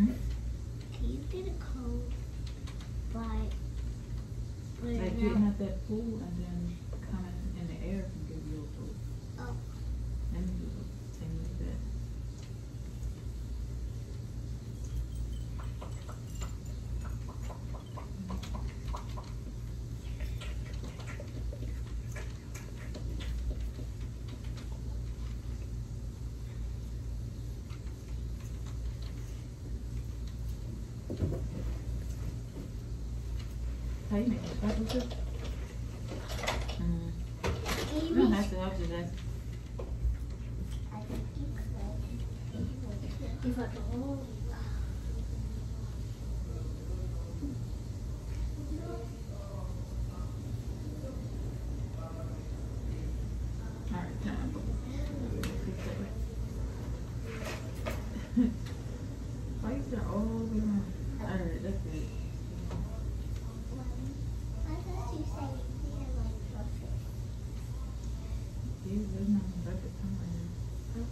Hmm? Can you get a cold by Like that pool and then coming in the air can give you a cold. Oh. Let me do the same like that. You it? That was it? Mm. You you don't have to, just. I think you could. If I oh. Alright, time. Fix that way. Why you turn all the way around? Alright, that's good. I thought you said you had like perfect. See, there's nothing but the tongue right now.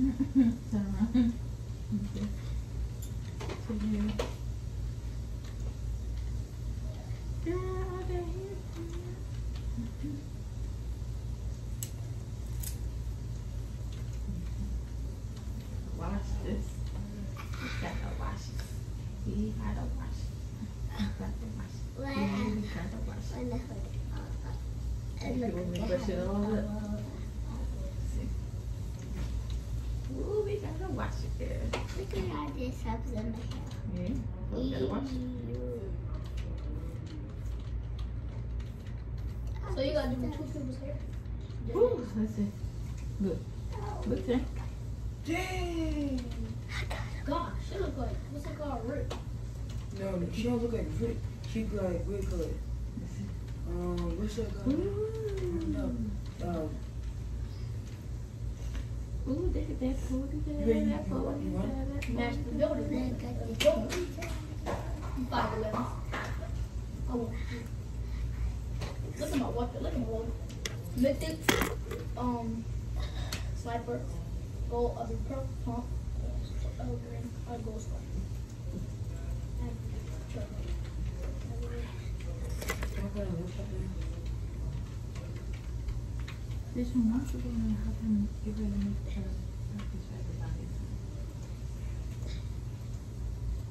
Turn. Okay. To you. Girl, all that hair. Wash this. You gotta wash it. We gotta wash it. You gotta wash it. Well, Yeah, we gotta wash it. when I heard it, uh, uh, You me to at brush it that. all up? See. Ooh, we wash it there. Look at how this helps in the hair. Yeah, we gotta wash. So you gotta do two people's hair. Ooh, let's see. Look, look there. Dang! Gosh, she look like what's it called, Rick? No, she don't look like Rick. She look like Rick. Let's um, what's that guy? Ooh. Um, Ooh, look at that pool, look at that, Ready? that pool, look You at that, that. Match the building. Look at The the. Five eleven. Oh. Look at my water. Look at my water. Mythic. Um. Sniper. Gold. Other purple pump. Uh, green. Uh, gold star. And sure. okay, what's happening? This one, once you go in, have him get ready to make the practice for everybody.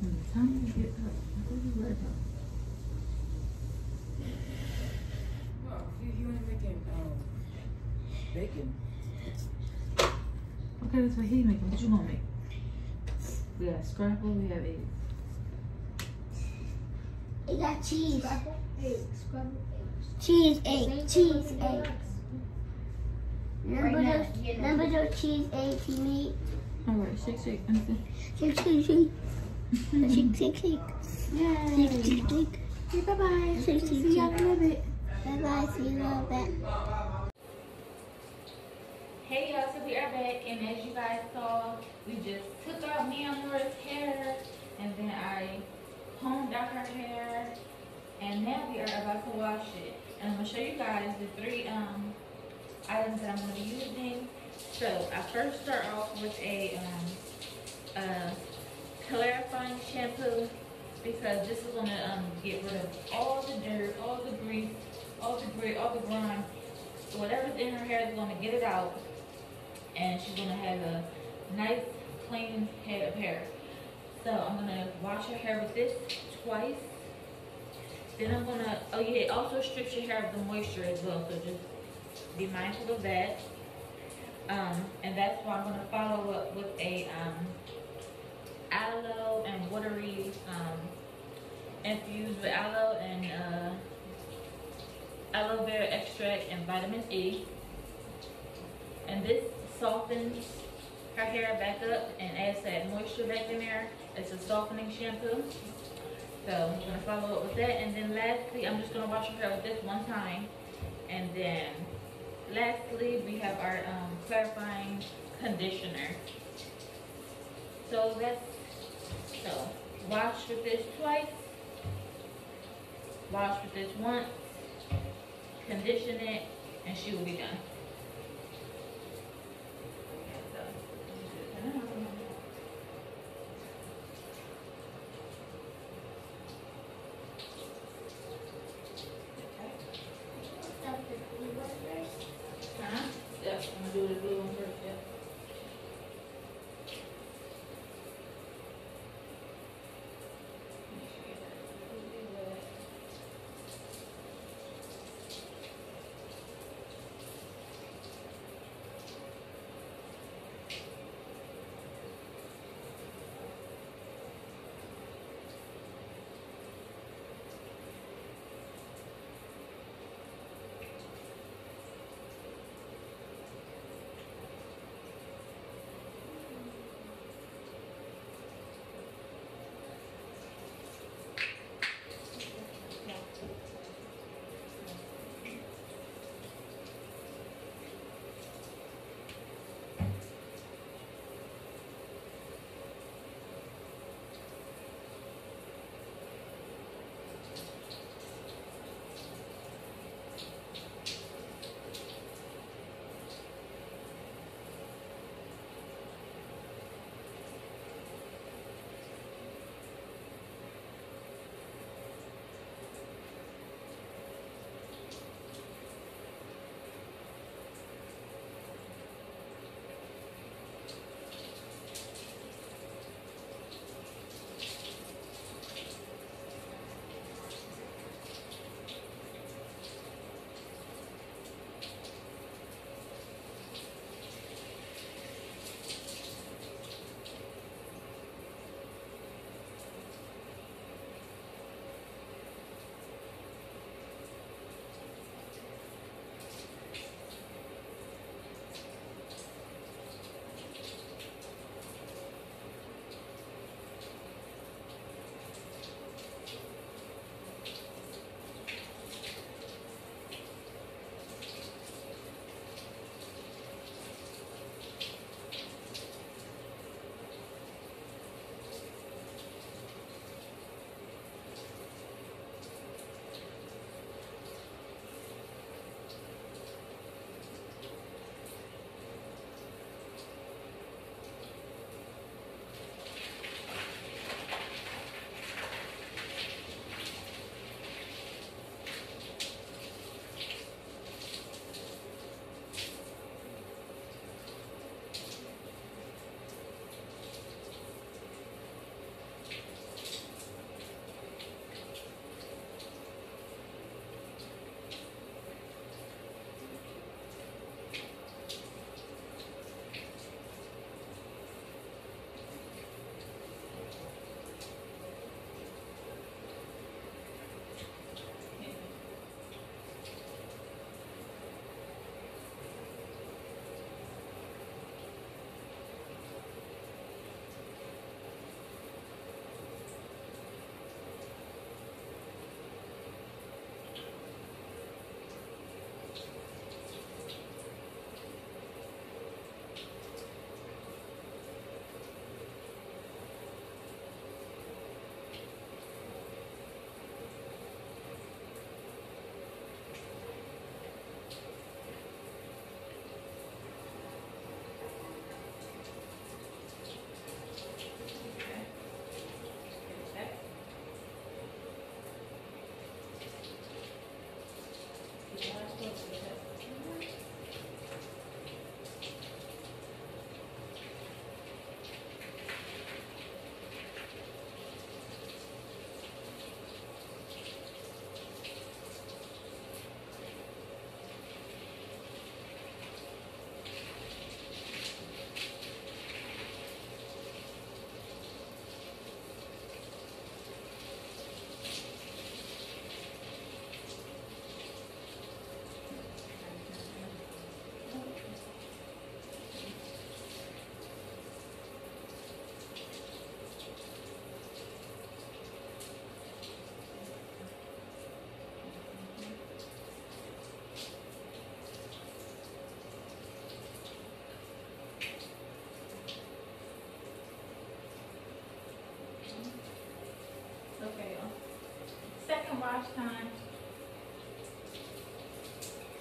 When the time you get up, what are you worried about? Well, you, you ain't making, um, bacon. Okay, that's what he making, what you gonna make? We got scrapple, we have eggs. It got cheese. Scrabble. Eggs. Scrabble. Eggs. Cheese, Same egg, cheese, with the egg. Eggs. Remember Right now, those, yeah, no. remember those cheese eggs he made? Alright, shake, shake, understand? Shake, shake, shake. Shake, shake, shake. Shake, shake, shake. Okay, bye-bye. Shake, shake, See you in a little bit. Bye bye, see you in a little bit. Hey y'all, so we are back and as you guys saw, we just took out Mia Nora's hair and then I combed out her hair and now we are about to wash it. And I'm gonna show you guys the three um items that I'm gonna be using. So I first start off with a um uh clarifying shampoo because this is gonna um get rid of all the dirt, all the grease, all the grit, all the grime whatever's in her hair is gonna get it out and she's gonna have a nice clean head of hair. So I'm gonna wash her hair with this twice. Then I'm gonna, oh yeah, it also strips your hair of the moisture as well, so just be mindful of that. Um, and that's why I'm going to follow up with a um, aloe and watery um, infused with aloe and uh, aloe vera extract and vitamin E. And this softens her hair back up and adds that moisture back in there. It's a softening shampoo. So I'm going to follow up with that. And then lastly, I'm just going to wash her hair with this one time. And then lastly we have our um, clarifying conditioner. So let's so wash with this twice. Wash with this once condition it and she will be done.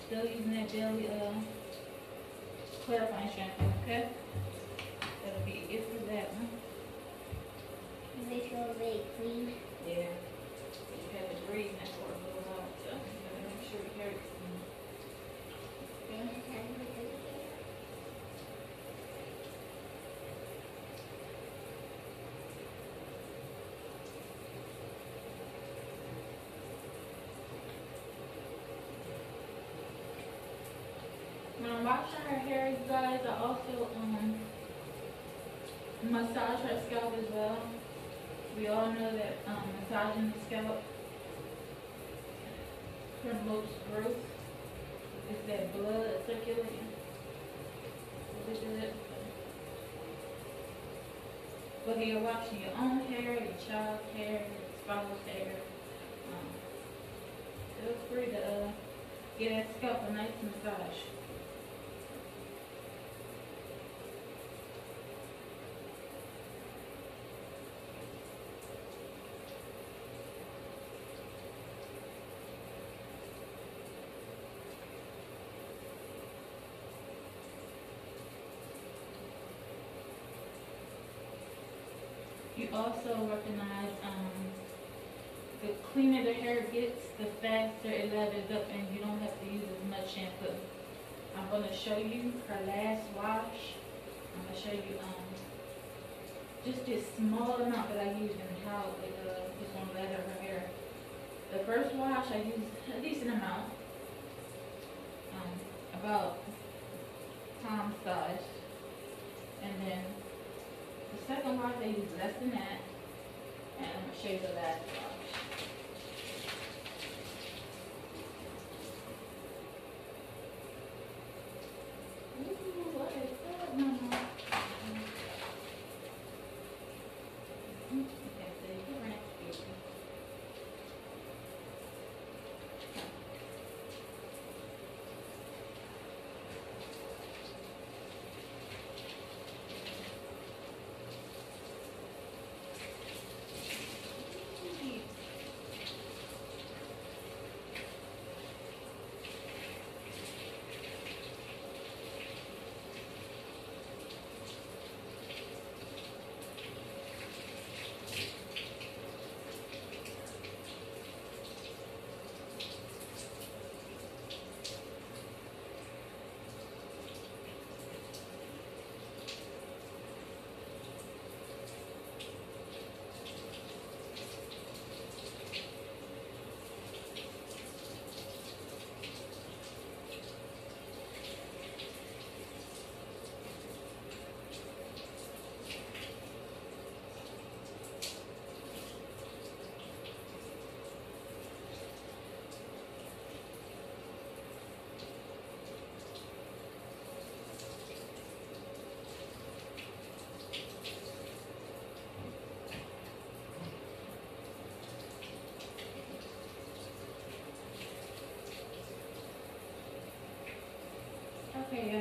Still using that daily uh clarifying shampoo, okay? That'll be it for that one. Make sure they clean. Yeah. You have to breathe that's what it goes out, so you gotta make sure your hair is clean. Okay? Washing her hair, you guys, I also um massage her scalp as well. We all know that um, massaging the scalp promotes growth. It's that blood circulating. Really good. Whether you're washing your own hair, your child's hair, your spouse's hair, um, feel free to uh, give that scalp a nice massage. You also recognize um, the cleaner the hair gets, the faster it lathers up and you don't have to use as much shampoo. I'm going to show you her last wash. I'm going to show you um, just this small amount that I used and how it uh, is going to lather her hair. The first wash I used a decent amount, um, about palm size. And then the second wash, I use less than that. And I'm gonna show you the last wash. Ooh, what is that, mama? Mm, okay, so you can rinse it.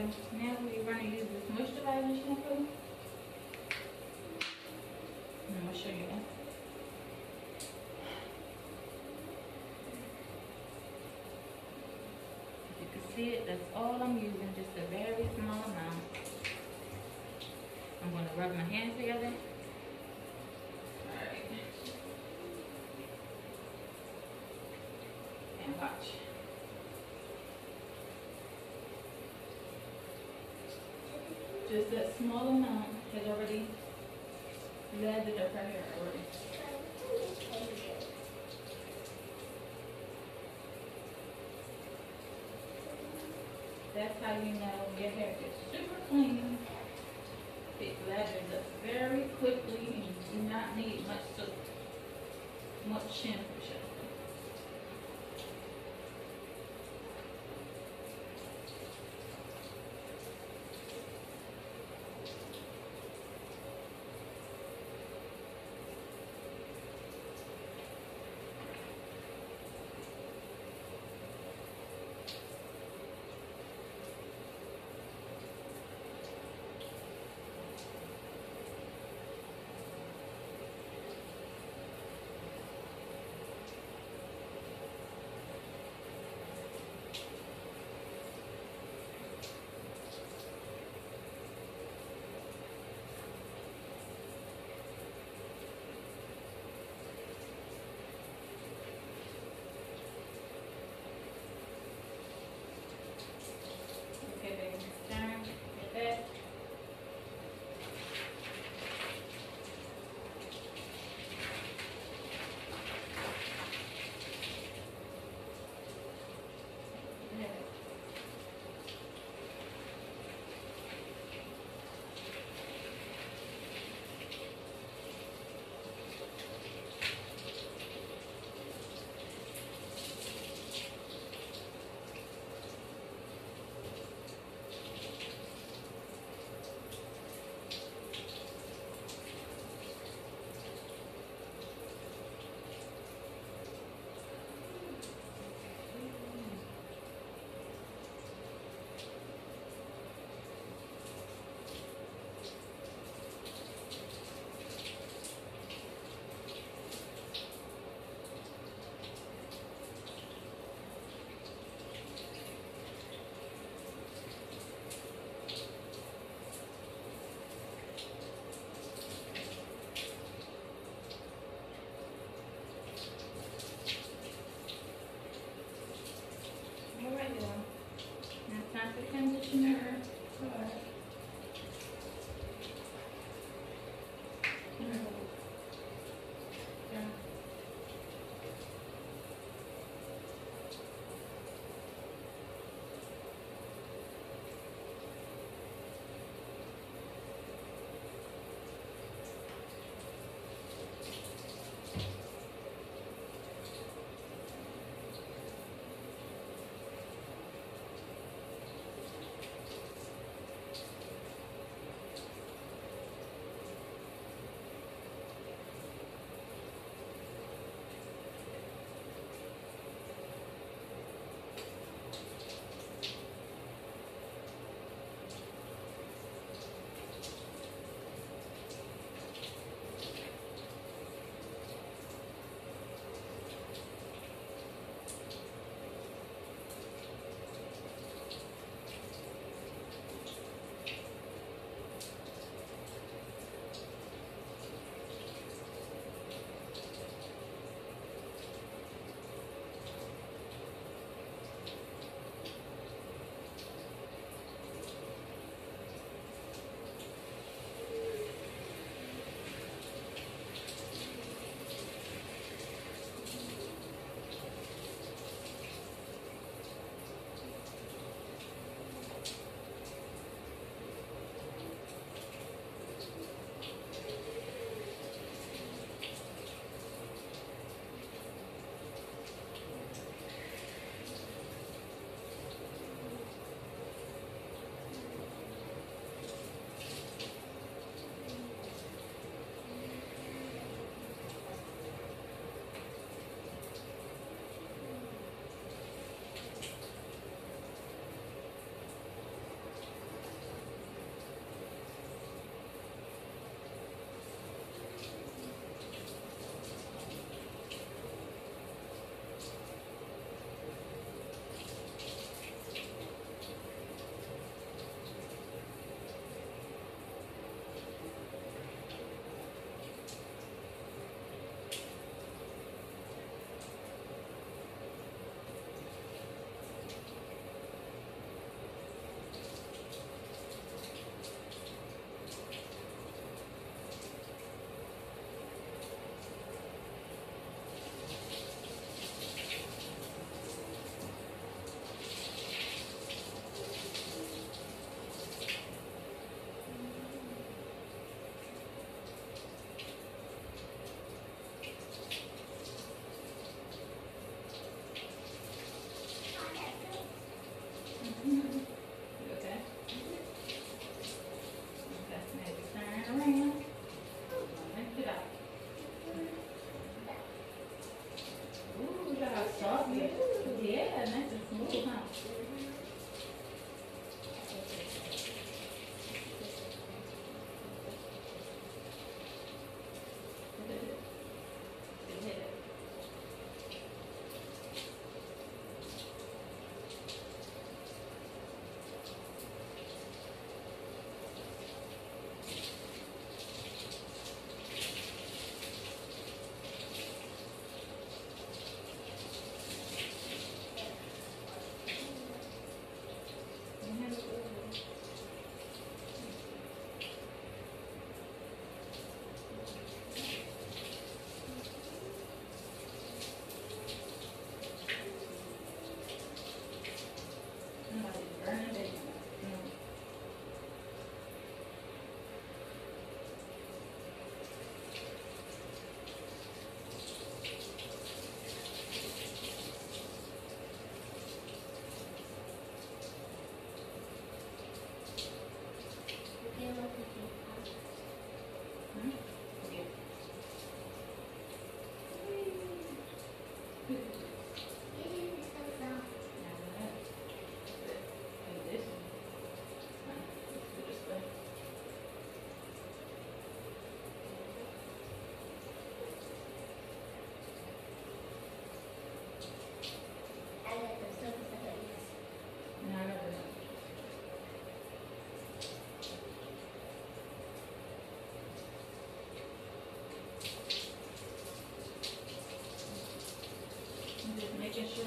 Um, now we're gonna use this moisturizing shampoo. I'm gonna show you. If you can see it, that's all I'm using, just a very small amount. I'm gonna rub my hands together. Alright. And watch. Just that small amount has already up her hair already. That's how you know your hair gets super clean. It lathers up very quickly and you do not need much soap, much shampoo.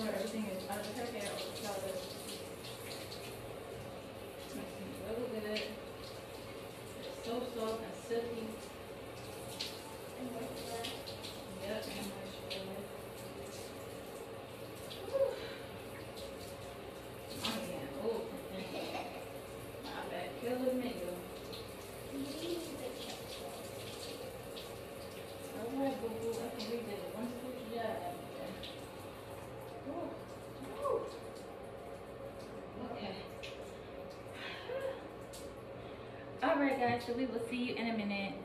where everything is. Out of guys so we will see you in a minute.